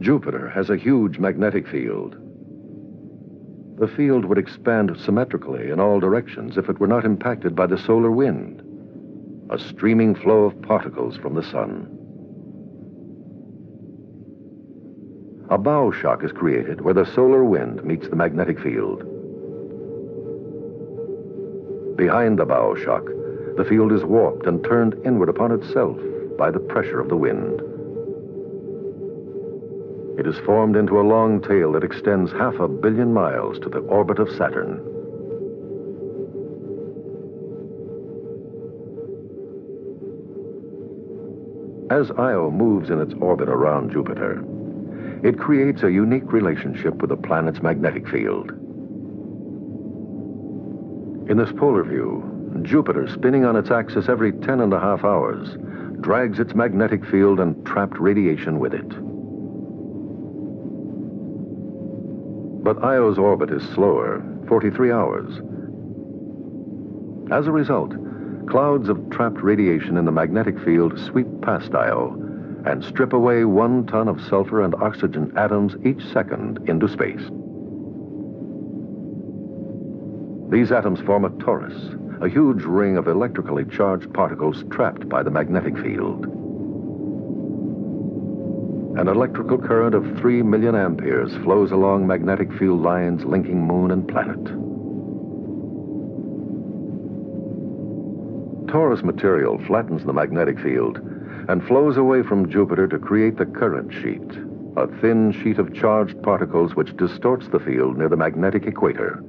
Jupiter has a huge magnetic field. The field would expand symmetrically in all directions if it were not impacted by the solar wind, a streaming flow of particles from the sun. A bow shock is created where the solar wind meets the magnetic field. Behind the bow shock, the field is warped and turned inward upon itself by the pressure of the wind. It is formed into a long tail that extends half a billion miles to the orbit of Saturn. As Io moves in its orbit around Jupiter, it creates a unique relationship with the planet's magnetic field. In this polar view, Jupiter, spinning on its axis every ten and a half hours, drags its magnetic field and trapped radiation with it. But Io's orbit is slower, 43 hours. As a result, clouds of trapped radiation in the magnetic field sweep past Io and strip away one ton of sulfur and oxygen atoms each second into space. These atoms form a torus, a huge ring of electrically charged particles trapped by the magnetic field. An electrical current of 3 million amperes flows along magnetic field lines linking moon and planet. Torus material flattens the magnetic field and flows away from Jupiter to create the current sheet, a thin sheet of charged particles which distorts the field near the magnetic equator.